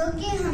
Okay.